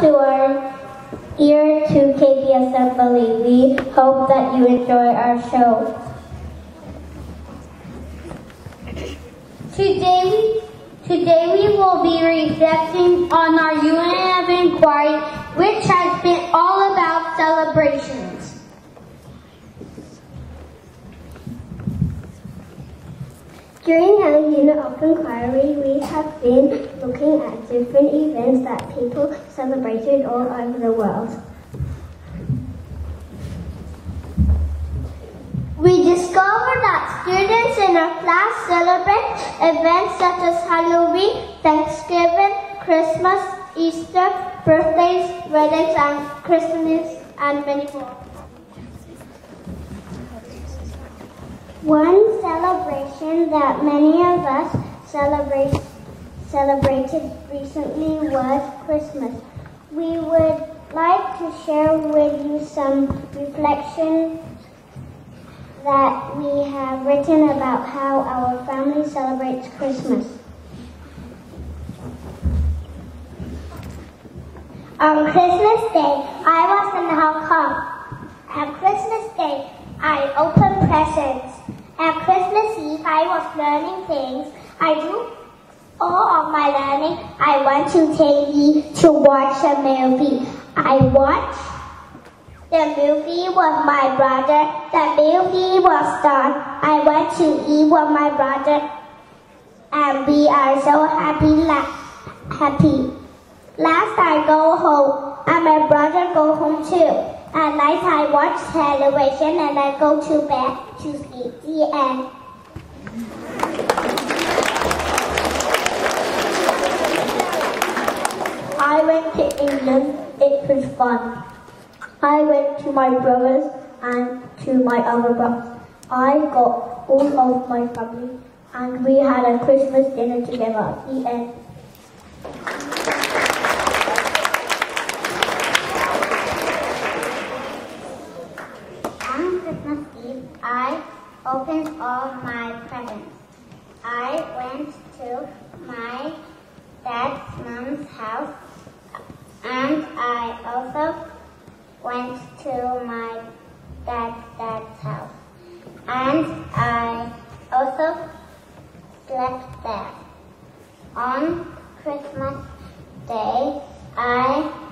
To our year to KBS Assembly. We hope that you enjoy our show. Today we, today we will be reflecting on our unit of inquiry, which has been all about celebrations. During our unit of inquiry, we have been looking at different events that people celebrated all over the world. We discovered that students in our class celebrate events such as Halloween, Thanksgiving, Christmas, Easter, birthdays, weddings, and Christmas, and many more. One celebration that many of us celebrate, celebrated recently was Christmas. We would like to share with you some reflections that we have written about how our family celebrates Christmas. On Christmas Day, I was in Hong Kong. On Christmas Day, I opened presents. At Christmas Eve, I was learning things. I do all of my learning. I went to TV to watch a movie. I watched the movie with my brother. The movie was done. I went to eat with my brother, and we are so happy. La- happy. Last I go home, and my brother go home too. At night I watch television and I go to bed to sleep. The end. I went to England. It was fun. I went to my brothers and to my other brothers. I got all of my family and we had a Christmas dinner together. The end. On Christmas Eve, I all my presents. I went to my dad's mom's house and I also went to my dad's dad's house. And I also slept there. On Christmas Day, I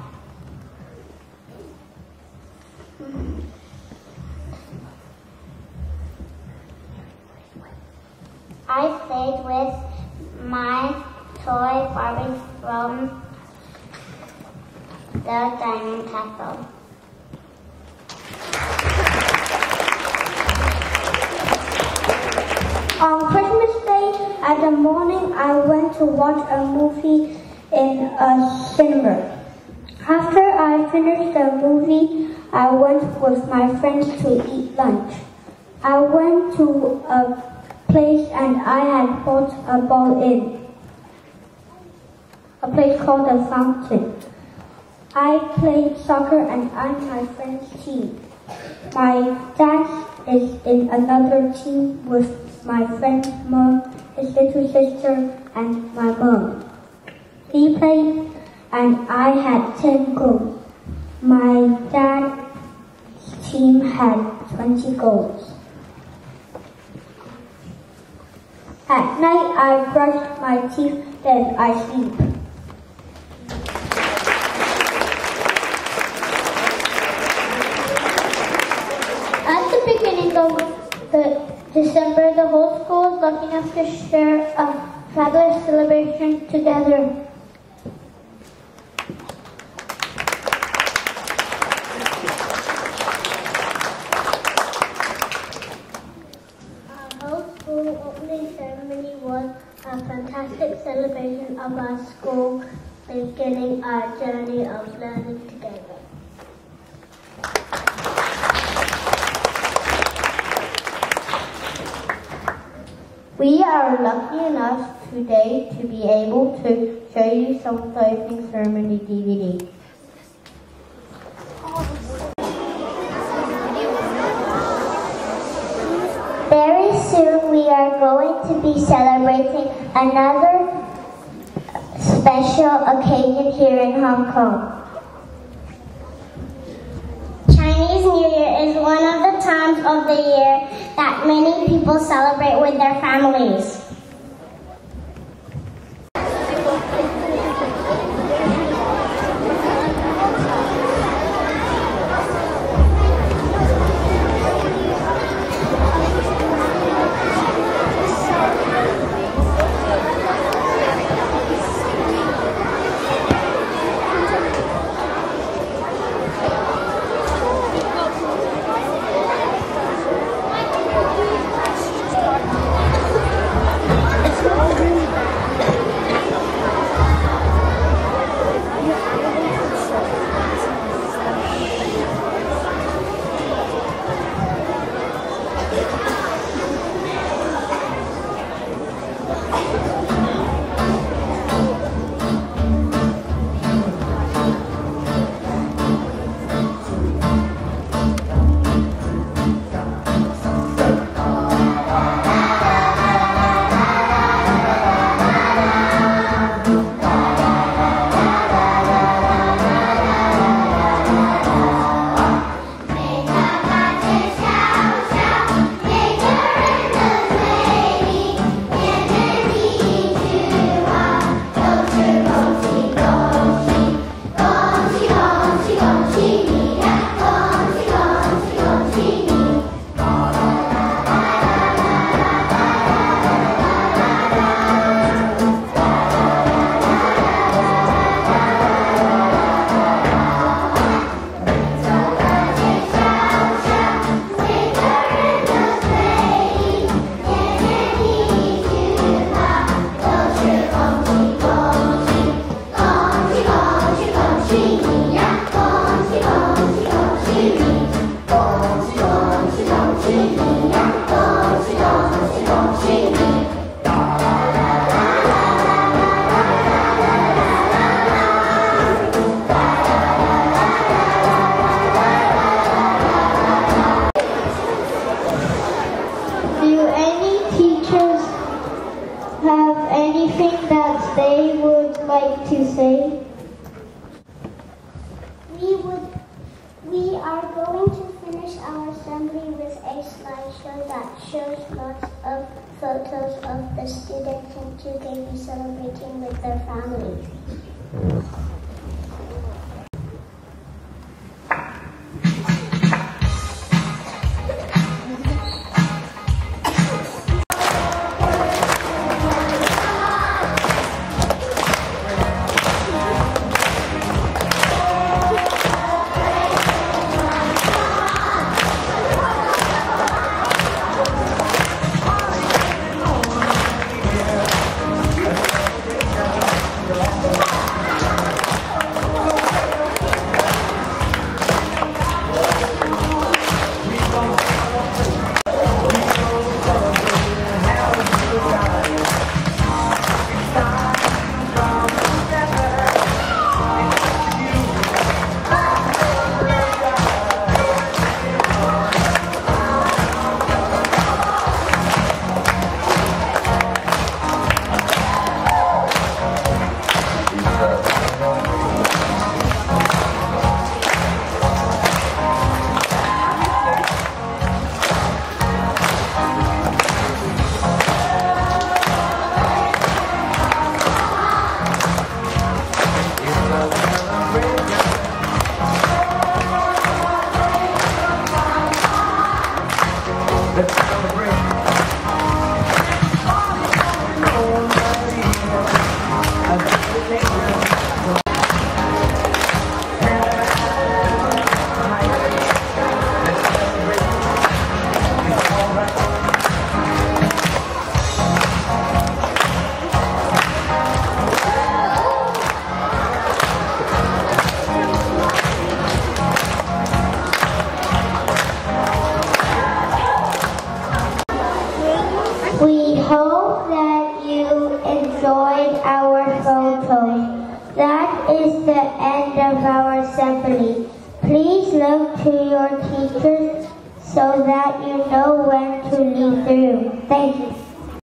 I played with my toy Barbie from the Diamond Castle. On Christmas Day, at the morning, I went to watch a movie in a cinema. After I finished the movie, I went with my friends to eat lunch. I went to a place and I had bought a ball in a place called the Fountain. I played soccer and I'm my friend's team. My dad is in another team with my friend's mom, his little sister, and my mom. He played and I had 10 goals. My dad's team had 20 goals. At night I brush my teeth, then I sleep. At the beginning of the December, the whole school is lucky enough to share a fabulous celebration together. Our whole school opening ceremony was a fantastic celebration of our school beginning our journey of learning together. We are lucky enough today to be able to show you some opening ceremony DVD. soon we are going to be celebrating another special occasion here in Hong Kong. Chinese New Year is one of the times of the year that many people celebrate with their families. Anything that they would like to say? We would we are going to finish our assembly with a slideshow that shows lots of photos of the students and today celebrating with their families. To your teachers so that you know when to leave the room. Thank you.